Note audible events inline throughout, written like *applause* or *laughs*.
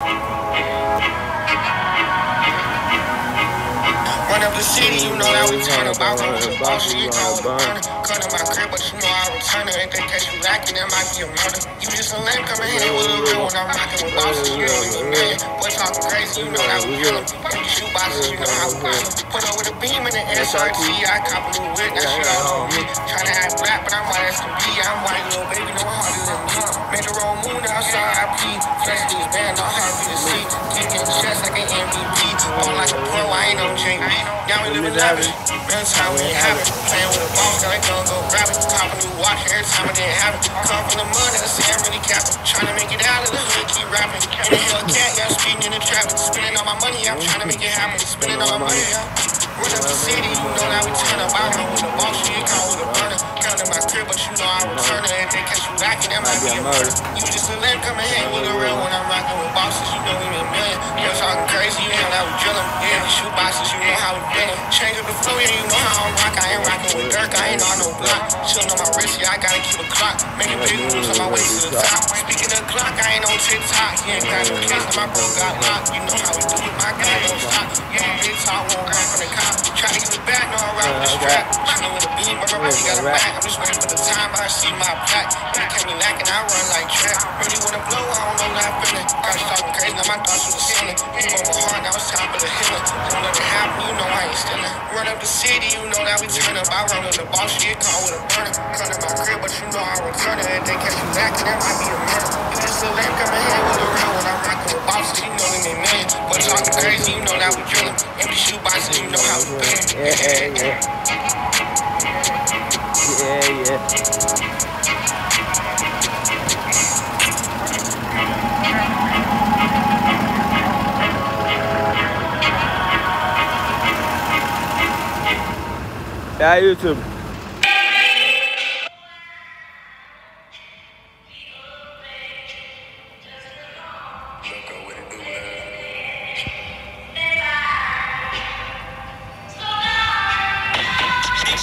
Thank you. Run up the city, you know that we turn up. I run with the boss, you know we burn Cut in my crib, but you know I return it. If they catch you lacking, that might be a murder. You just a lame coming here with a real when I'm rocking with bosses, you know we a. Boy talking crazy, you know that we kill 'em. Empty shoe boxes, you know how we 'em. Put up with a beam in the SRT, I cop a new whip, that shit all on me. Tryna act black, but I'm white as can be. I'm white, little baby, no harder than me. Made the wrong moon outside, I pee. Flex these bands, hard for the seat. Kick in chest like an MVP. On like a pro, I ain't no JB. Now we living lavish. Real time we ain't have it. Playing with a boss, now they gon' go grab it. Cop a new watch every time I didn't have it. Come from the mud and the sand really capping. Tryna make it out of the hood, keep rapping. Ain't a Hellcat, yeah, I'm speeding in the traffic. Spending all my money, I'm tryna make it happen. Spending all my money, yeah. Run up the city, you know that we turn up. I run with a boss, you come with a burner. Count in my crib, but you know I return it. If they catch you lacking, that might be a murder. You just a lamb coming hang with a real when I'm rocking with bosses. You know we been million. You're talking crazy, you know that we drillin'. Yeah, we shoot boxes, you know how we feelin'. Change up the flow, yeah, you know how I'm rock. I ain't rocking with Dirk, I ain't on no block. Chillin' on my wrist, yeah, I gotta keep a clock. Making big moves on my way to the top. Speaking of clock, I ain't on TikTok. Ain't got no kids, my bro got locked. You know how we do it, my guy don't stop. Yeah, big talk, won't run from the cop. Try to get it back, no, I'm rockin' the strap. Chillin' with a beam, but my body got a back. I'm just waiting for the time I see my. When it came me lacking, I run like trap. Really wanna blow, I don't know that feeling. Got you talking crazy, now my thoughts was the ceiling. On my heart, now it's time Run up the city, you know that we turn up. I run with the boss, shit, call with a burner. Cut in my crib, but you know I return it. If they catch you lacking, that might be a murder. You just a lame coming here with a real when I'm rocking with bosses. You know we made millions. But talking crazy, you know that we drillin'. Empty shoe boxes, you know how we. Yeah, yeah, yeah. Yeah, Yeah, YouTube.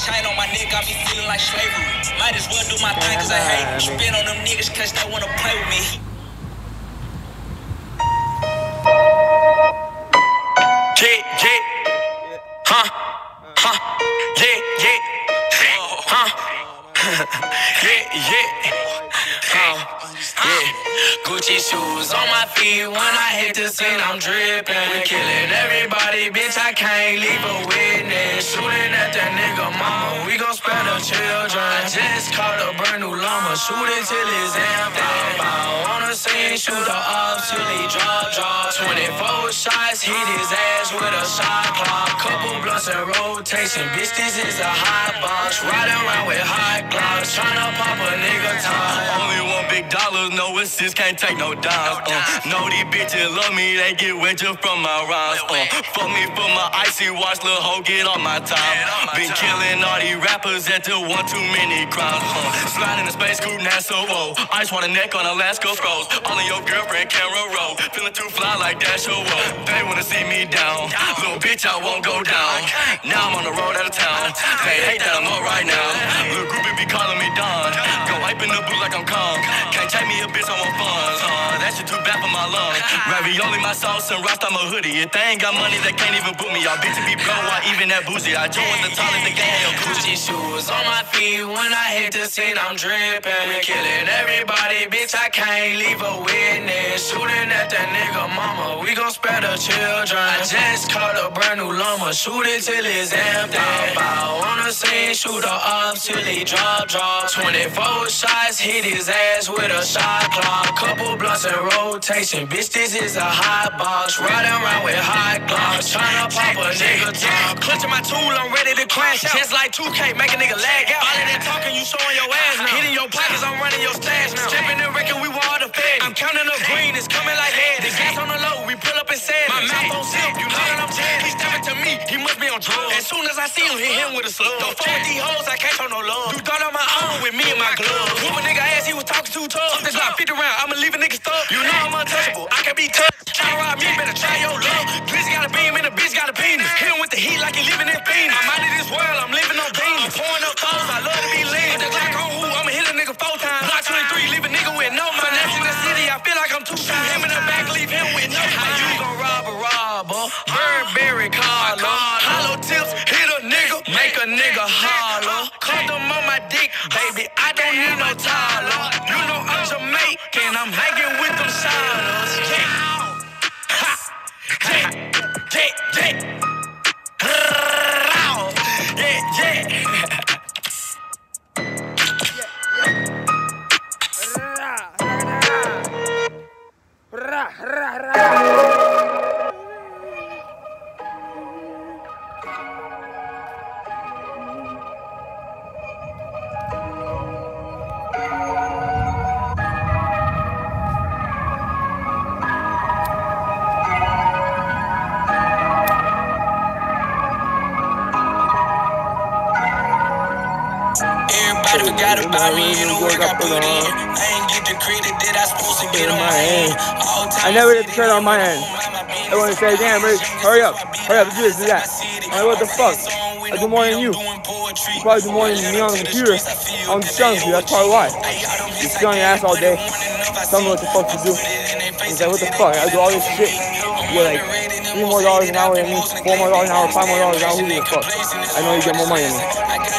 Chain on my neck, got me feeling like slavery. Might as well do my thing cause I hate. Spin on them niggas cause they wanna play with me. Gucci shoes on my feet when I hit the scene, I'm dripping. We killing everybody, bitch. I can't leave a witness. Shooting at that nigga mama, we gon' spare the children. I just caught a shoot it till it's empty. Bow on the scene, shoot her up till he drop, drop. 24 shots, hit his ass with a shot clock. Couple blunts in rotation, bitch. This is a hot box. Riding around with hot glocks, tryna pop a nigga top. Only one big dollar, no assist, can't take no dimes. Uh, know these bitches love me, they get wet just from my rhymes. Uh, fuck me for my icy watch, little hoe get on my time. Been killing all these rappers that do one too many crimes. Uh, sliding in the space not so I just want a neck on Alaska scrolls. All of your girlfriend camera roll. Feeling too fly like that show roll. They wanna see me down. Little bitch, I won't go down. Now I'm on the road out of town. They hate that I'm up right now. Little groupie be calling me Don. Go wipe in the booth like I'm calm. Ravioli, my sauce, and Rasta, my hoodie. If they ain't got money, they can't even book me. Y'all bitches be blow, I even that boozy. I joined the tallest, the gang, yo, Gucci. Shoes on my feet when I hit the scene, I'm dripping. Killing everybody, bitch. I can't leave a witness. Shooting at that nigga mama, we gon' spare the children. I just caught a brand new llama, shoot it till it's empty. Bow on the scene, shoot her up till he drop, drop. 24 shots, hit his ass with a shot clock. Couple blunts in rotation, bitch. This is a hot box. Riding around with hot glocks, tryna pop a nigga top. Clutching my tool, I'm ready to crash out. Just like 2K, make a nigga lag out. All of that talking, you showing your ass now. Hitting your pockets, I'm running your stash now. Stepping the record, we want all the fed. I'm counting up green, it's coming like head. The gas on the low, we pull up and said. My mouth on silk, you know that I'm dead. He's stepping to me, he must be on drugs. As soon as I see him, hit him with a slug. Don't fuck with these hoes, I can't show no love. You thought on my own with me and my glove. Whoop a nigga ass, he was talking too tough. This like 50 round, I'ma leave a nigga stuck. You know I'm untouchable, I can be touched. Try to ride me, forgot about me and the work I put in. I ain't get the credit that I supposed to get on my end. I never get the credit on my end. I want to say, damn, Rich, hurry up, hurry up, do this, do that. I'm like, what the fuck? I do more than you. You probably do more than me on the computer. I'm just telling you, that's probably why. You sit on your ass all day. Tell me what the fuck to do. He's like, what the fuck? I do all this shit. You're like, three more dollars an hour than me, four more dollars an hour, five more dollars an hour, who gives a fuck? I know you get more money than me.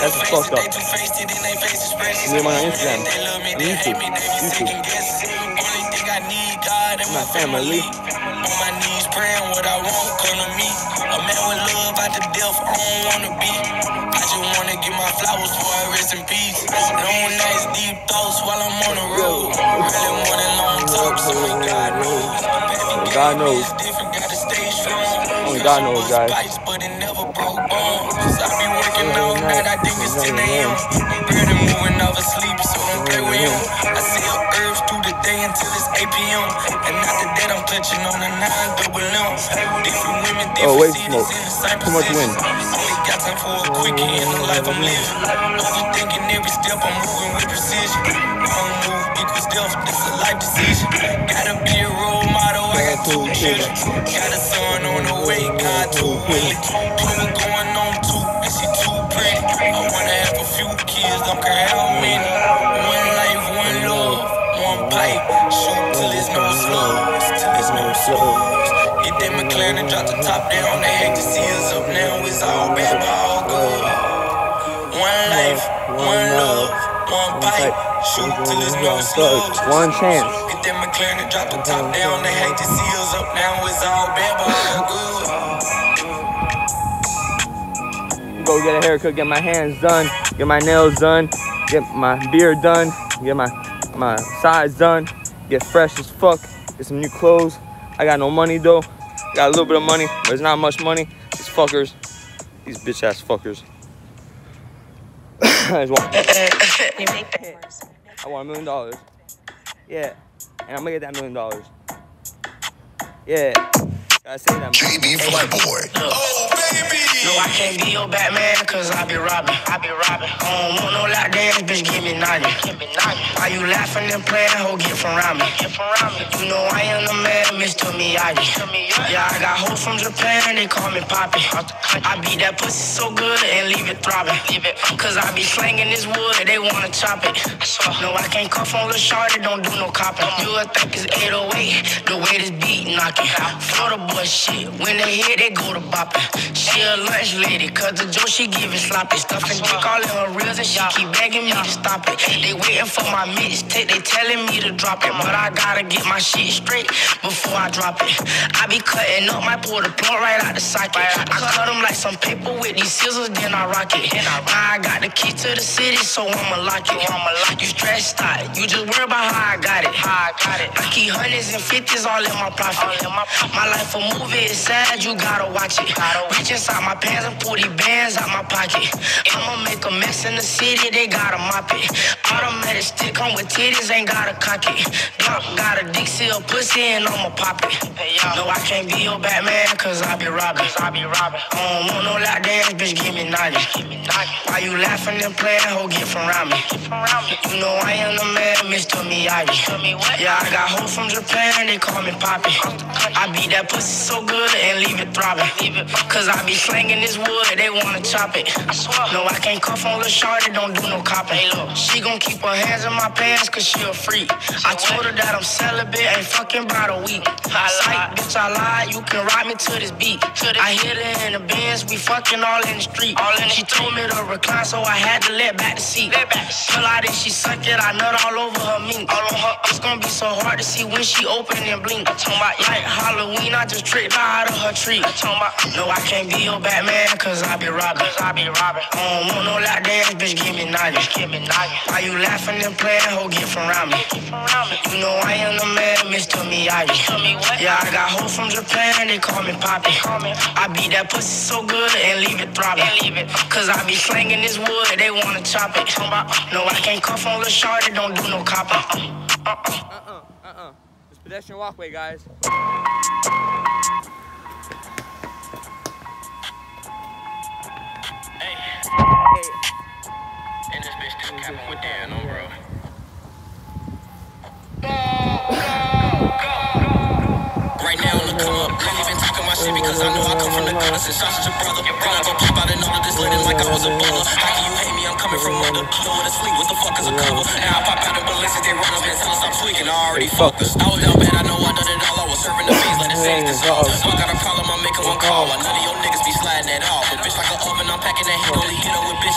That's just fucked up. You get money on Instagram, on YouTube, YouTube. My family. On my knees praying what I want come to me. A man with love out to death, I don't wanna be. I just wanna give my flowers for I rest in peace. Long nights, deep thoughts while I'm on the road. Really long talks, only God knows. God knows. Only God knows, guys. But it never broke bones. I be working all night, I think it's 10 a.m. I'm barely moving off of sleep, so don't play with him. I see a herbs through the day until it's 8 p.m. And after that, I'm clutching on a 9 double M. Different women, oh, different Oh, wait, smoke. the Too much wind. Only got time for a quickie in the life I'm living. Overthinking every step, I'm moving with precision. Wrong move equals death, that's a life decision. Gotta be a role model, I got two children. Got a son too willing. Going on too, and she too pretty. I wanna have a few kids, don't care how many. One life, one love, one pipe. Shoot till there's no slugs, till there's no slugs. Hit that McLaren and drop the top down. They hate to see us up now. It's all bad, but all good. One life, one love, one pipe. Shoot till there's no slugs. One chance. Hit that McLaren and drop the top down. They hate to see us up now. It's all bad, but all good. Go get a haircut, get my hands done, get my nails done, get my beard done, get my my sides done, get fresh as fuck, get some new clothes. I got no money though. Got a little bit of money, but it's not much money. These fuckers, these bitch ass fuckers. *laughs* I just want, You make that worse. I want a million dollars. Yeah, and I'm gonna get that million dollars. Yeah, gotta say that. JB Flyboy. Oh, baby. No, I can't be your Batman, cause I be robbing. I be robbing. I don't want no lap dance, bitch, give me 90. Give me 90. Why you laughing and playing, ho, get from around me. Get from around me. You know I am the man, Mr. Miyagi. Yeah, I got hoes from Japan, they call me Poppy. I beat that pussy so good and leave it throbbing. Leave it. Cause I be slanging this wood, and they wanna chop it. No, I can't cuff on Lil Shorty, don't do no copping. You would think it's 808, the way this beat knocking. Florida boy shit, when they hit, they go to bopping. She a lunch lady, cause the Joe she give it sloppy. Stuffing dick all in her reels and she keep begging me to stop it. They waiting for my mixtape, they telling me to drop it. But I gotta get my shit straight before I drop it. I be cutting up, my pull the plug right out the socket. I cut them like some paper with these scissors, then I rock it. Now I got the key to the city, so I'ma lock it. I'ma lock You stressed out, you just worry about how I got it. How I got it. I keep hundreds and fifties all in my profit. My life a movie, it's sad, you gotta watch it. Reach inside my pants and pull these bands out my pocket. I'ma make a mess in the city, they gotta mop it. Automatic stick come with titties, ain't gotta cock it. Drop, got a dick seal pussy and I'ma pop it. No, I can't be your Batman, cause I be robbing. I be robbing. I don't want no lap dance, bitch, give me 90. Why you laughing and playing, ho, get from around me. You know I am the man, Mr. Miyagi. Yeah, I got hoes from Japan, they call me Poppy. I beat that pussy so good and leave it throbbing. Cause I be slanging this wood, they wanna chop it. No, I can't cuff on Lil Shorty, don't do no copping. She gon' keep her hands in my pants cause she a freak. I told her that I'm celibate, ain't fucking about a week. Psych, bitch, I lied, you can ride me to this beat. I hit her in the Benz, we fucking all in the street. She told me to recline, so I had to let back the seat. Pull out and she suck it, I nut all over her meat. All on her, it's gonna be so hard to see when she open and blink. Like Halloween, I just this trick out of her tree. No, I can't be your Batman, cause I be robbing. I be robbing. I don't want no dance, bitch, give me nine. Give me nine. Why you laughing and playing, ho, get from around me? You know I am the man, Mr. Miyagi. Yeah, I got hoes from Japan, they call me Poppy. I beat that pussy so good and leave it throbbing. Cause I be slanging this wood, they wanna chop it. No, I can't cuff on the shorty, don't do no copper. Uh-uh, uh-uh. uh-uh. It's pedestrian walkway, guys. with them. Don't what the fuck is a cover? Now I pop out the ballistics, they run us, man, tell us I'm tweaking. I already fucked this. I was down bad, I know I done it all. I was serving the *laughs* beats, let it say this all. I got a problem, I'm making one call. Why none of your niggas be sliding at all? But bitch, like an oven, I'm packing that heat, only hit her with bitch.